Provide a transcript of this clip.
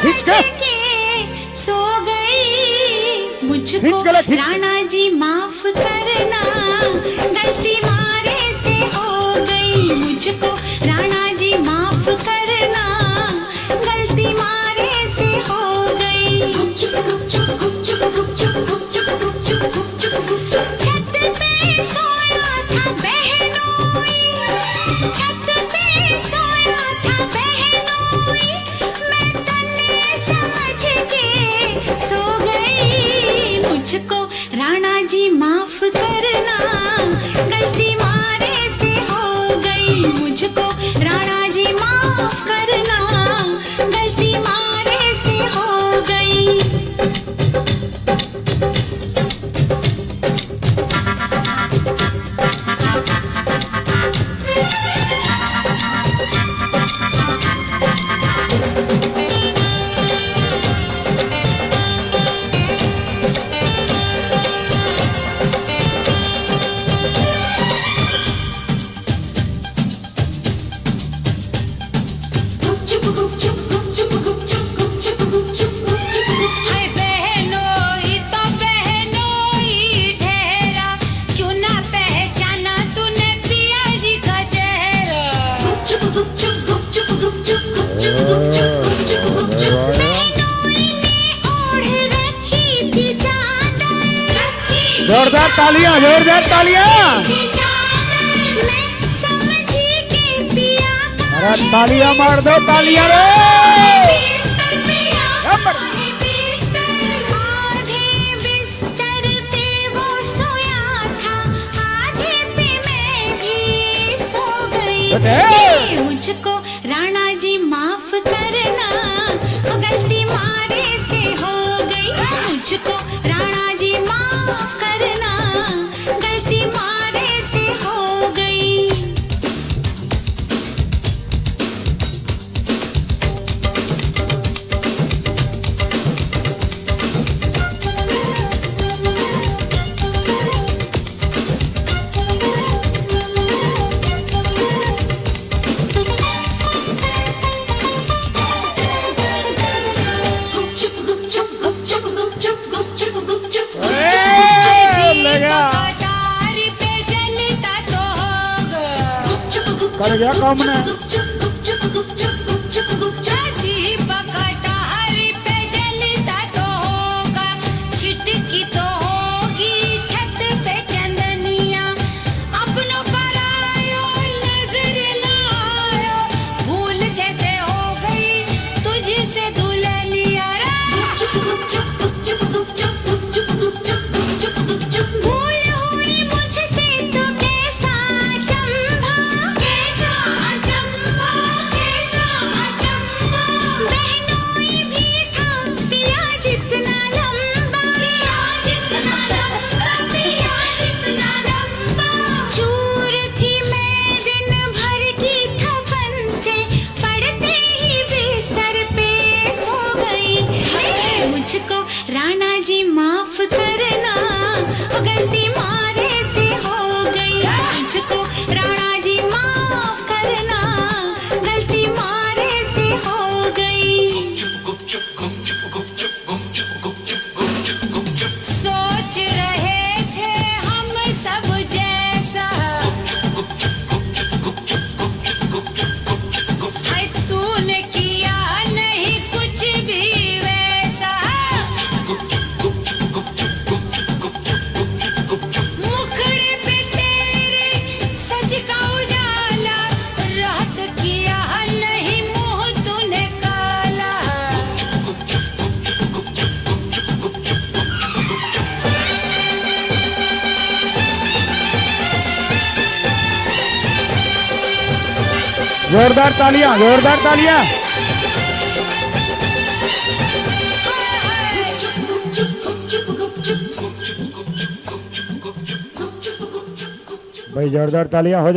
खींच के सो गई। मुझको राणा जी माफ़ करना गलती राणा जी माफ़ कर जोरदार तालियाँ जोरदार तालियाँ। अरे तालियाँ मार दो तालियाँ रे। Hey! अरे क्या काम है जोरदार तालियाँ जोरदार तालियाँ। भाई जोरदार तालियाँ हो जाए